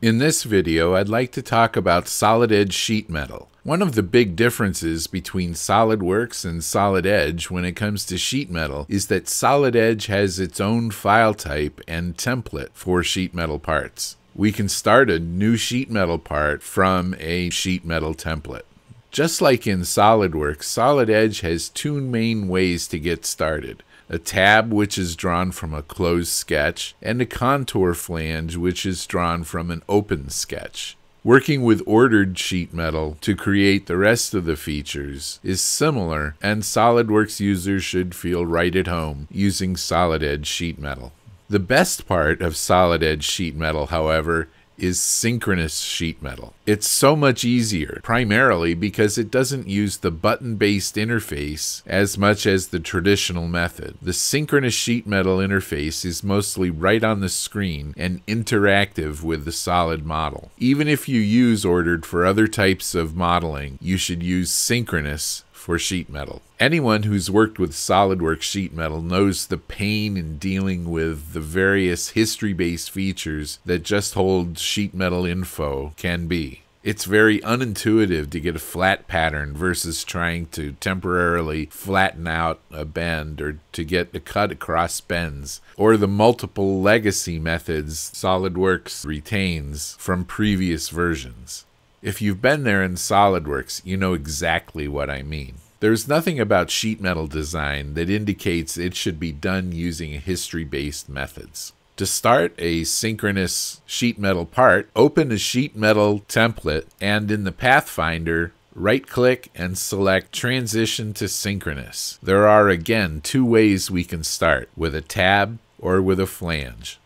In this video, I'd like to talk about solid edge sheet metal. One of the big differences between SolidWorks and Solid Edge when it comes to sheet metal is that Solid Edge has its own file type and template for sheet metal parts. We can start a new sheet metal part from a sheet metal template. Just like in SolidWorks, Solid Edge has two main ways to get started a tab which is drawn from a closed sketch, and a contour flange which is drawn from an open sketch. Working with ordered sheet metal to create the rest of the features is similar, and SolidWorks users should feel right at home using Solid Edge sheet metal. The best part of Solid Edge sheet metal, however, is synchronous sheet metal. It's so much easier, primarily because it doesn't use the button based interface as much as the traditional method. The synchronous sheet metal interface is mostly right on the screen and interactive with the solid model. Even if you use ordered for other types of modeling, you should use synchronous for sheet metal. Anyone who's worked with SolidWorks sheet metal knows the pain in dealing with the various history based features that just hold sheet metal info can be. It's very unintuitive to get a flat pattern versus trying to temporarily flatten out a bend or to get a cut across bends, or the multiple legacy methods SolidWorks retains from previous versions. If you've been there in SolidWorks, you know exactly what I mean. There's nothing about sheet metal design that indicates it should be done using history based methods. To start a synchronous sheet metal part, open a sheet metal template and in the Pathfinder, right click and select Transition to Synchronous. There are again two ways we can start with a tab or with a flange.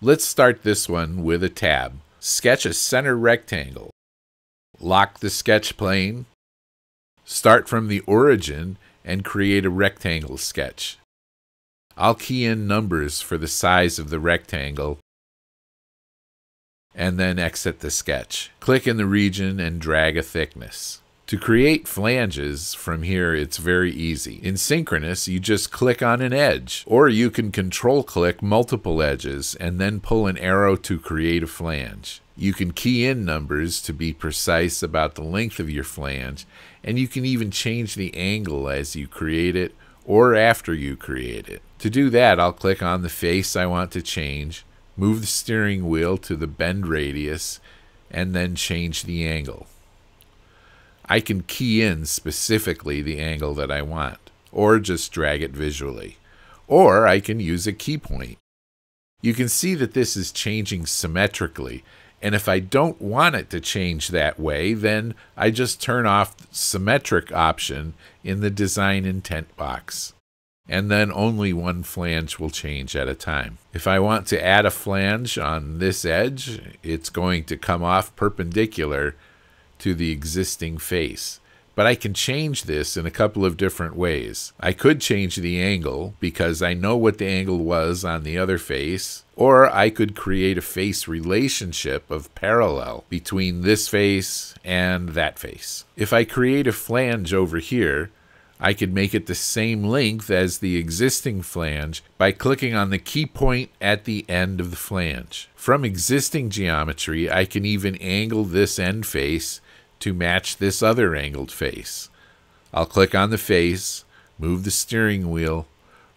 Let's start this one with a tab. Sketch a center rectangle lock the sketch plane, start from the origin, and create a rectangle sketch. I'll key in numbers for the size of the rectangle and then exit the sketch. Click in the region and drag a thickness. To create flanges from here, it's very easy. In synchronous, you just click on an edge, or you can control click multiple edges and then pull an arrow to create a flange. You can key in numbers to be precise about the length of your flange, and you can even change the angle as you create it or after you create it. To do that, I'll click on the face I want to change, move the steering wheel to the bend radius, and then change the angle. I can key in specifically the angle that I want, or just drag it visually. Or I can use a key point. You can see that this is changing symmetrically, and if I don't want it to change that way, then I just turn off the symmetric option in the design intent box. And then only one flange will change at a time. If I want to add a flange on this edge, it's going to come off perpendicular to the existing face. But I can change this in a couple of different ways. I could change the angle because I know what the angle was on the other face, or I could create a face relationship of parallel between this face and that face. If I create a flange over here, I could make it the same length as the existing flange by clicking on the key point at the end of the flange. From existing geometry, I can even angle this end face to match this other angled face. I'll click on the face, move the steering wheel,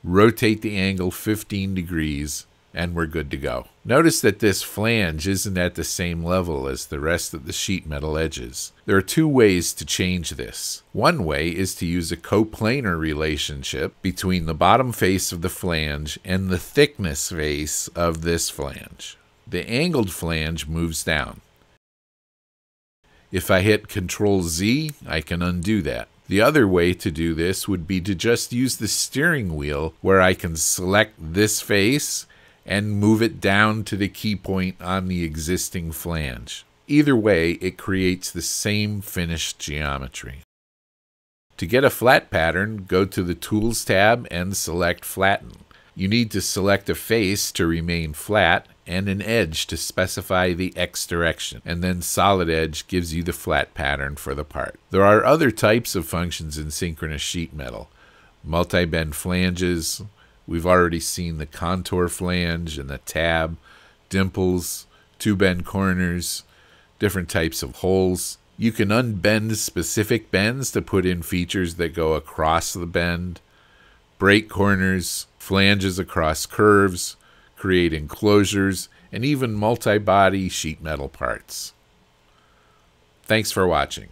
rotate the angle 15 degrees, and we're good to go. Notice that this flange isn't at the same level as the rest of the sheet metal edges. There are two ways to change this. One way is to use a coplanar relationship between the bottom face of the flange and the thickness face of this flange. The angled flange moves down. If I hit Control Z, I can undo that. The other way to do this would be to just use the steering wheel where I can select this face and move it down to the key point on the existing flange. Either way, it creates the same finished geometry. To get a flat pattern, go to the Tools tab and select Flatten. You need to select a face to remain flat and an edge to specify the X direction, and then solid edge gives you the flat pattern for the part. There are other types of functions in synchronous sheet metal. Multi-bend flanges, we've already seen the contour flange and the tab, dimples, two bend corners, different types of holes. You can unbend specific bends to put in features that go across the bend, break corners, flanges across curves, create enclosures, and even multi-body sheet metal parts. Thanks for watching.